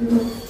Mm-hmm.